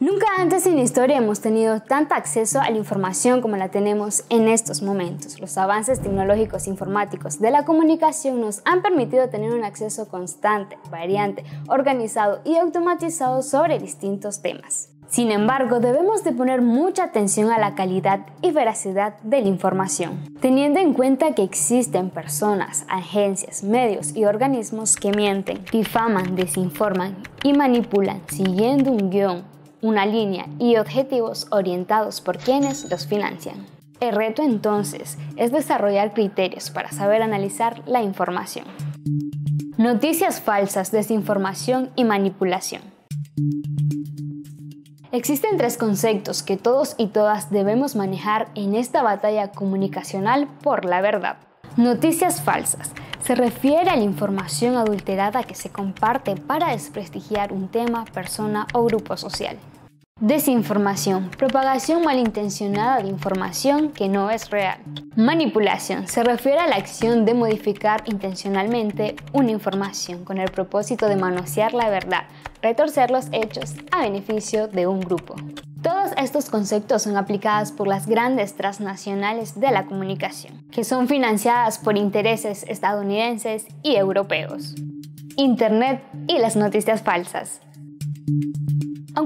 Nunca antes en la historia hemos tenido tanto acceso a la información como la tenemos en estos momentos. Los avances tecnológicos informáticos de la comunicación nos han permitido tener un acceso constante, variante, organizado y automatizado sobre distintos temas. Sin embargo, debemos de poner mucha atención a la calidad y veracidad de la información, teniendo en cuenta que existen personas, agencias, medios y organismos que mienten, difaman, desinforman y manipulan siguiendo un guion una línea y objetivos orientados por quienes los financian. El reto entonces es desarrollar criterios para saber analizar la información. Noticias falsas, desinformación y manipulación. Existen tres conceptos que todos y todas debemos manejar en esta batalla comunicacional por la verdad. Noticias falsas se refiere a la información adulterada que se comparte para desprestigiar un tema, persona o grupo social. Desinformación, propagación malintencionada de información que no es real. Manipulación, se refiere a la acción de modificar intencionalmente una información con el propósito de manosear la verdad, retorcer los hechos a beneficio de un grupo. Estos conceptos son aplicados por las grandes transnacionales de la comunicación, que son financiadas por intereses estadounidenses y europeos. Internet y las noticias falsas.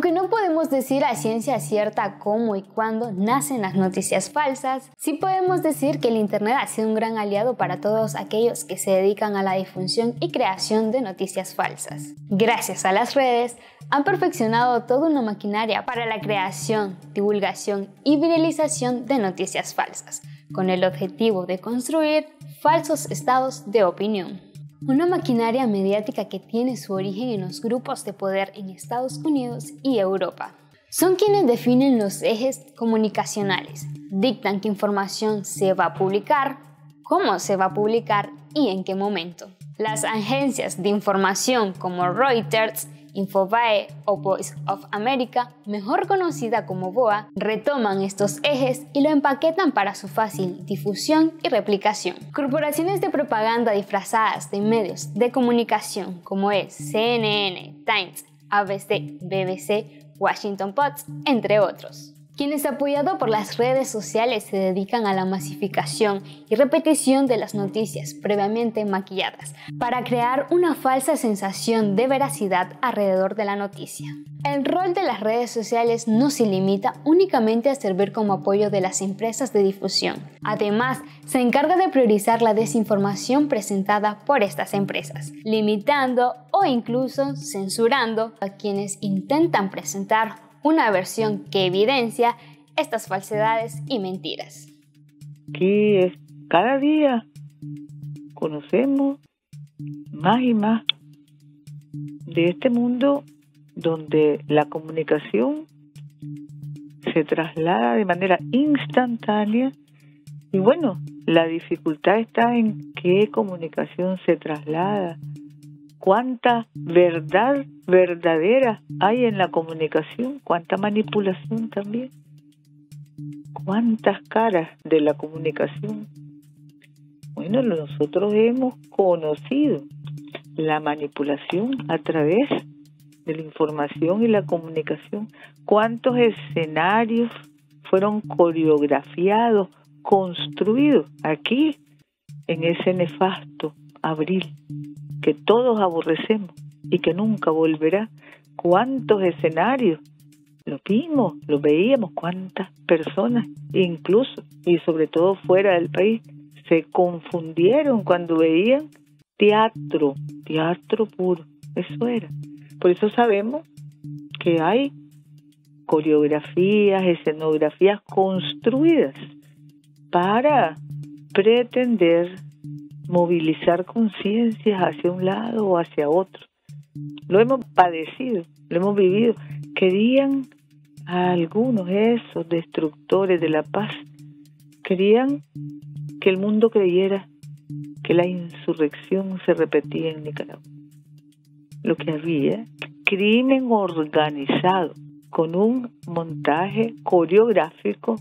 Aunque no podemos decir a ciencia cierta cómo y cuándo nacen las noticias falsas, sí podemos decir que el Internet ha sido un gran aliado para todos aquellos que se dedican a la difusión y creación de noticias falsas. Gracias a las redes, han perfeccionado toda una maquinaria para la creación, divulgación y viralización de noticias falsas, con el objetivo de construir falsos estados de opinión. Una maquinaria mediática que tiene su origen en los grupos de poder en Estados Unidos y Europa. Son quienes definen los ejes comunicacionales, dictan qué información se va a publicar, cómo se va a publicar y en qué momento. Las agencias de información como Reuters Infobae o Voice of America, mejor conocida como BOA, retoman estos ejes y lo empaquetan para su fácil difusión y replicación. Corporaciones de propaganda disfrazadas de medios de comunicación como es CNN, Times, ABC, BBC, Washington Post, entre otros quienes apoyado por las redes sociales se dedican a la masificación y repetición de las noticias previamente maquilladas para crear una falsa sensación de veracidad alrededor de la noticia. El rol de las redes sociales no se limita únicamente a servir como apoyo de las empresas de difusión. Además, se encarga de priorizar la desinformación presentada por estas empresas, limitando o incluso censurando a quienes intentan presentar una versión que evidencia estas falsedades y mentiras. Que cada día conocemos más y más de este mundo donde la comunicación se traslada de manera instantánea y bueno, la dificultad está en qué comunicación se traslada, cuánta verdad verdadera hay en la comunicación, cuánta manipulación también, cuántas caras de la comunicación. Bueno, nosotros hemos conocido la manipulación a través de la información y la comunicación, cuántos escenarios fueron coreografiados, construidos aquí en ese nefasto abril que todos aborrecemos y que nunca volverá. ¿Cuántos escenarios? Lo vimos, lo veíamos, cuántas personas, incluso y sobre todo fuera del país, se confundieron cuando veían teatro, teatro puro, eso era. Por eso sabemos que hay coreografías, escenografías construidas para pretender movilizar conciencias hacia un lado o hacia otro. Lo hemos padecido, lo hemos vivido. Querían a algunos, esos destructores de la paz, querían que el mundo creyera que la insurrección se repetía en Nicaragua. Lo que había, crimen organizado, con un montaje coreográfico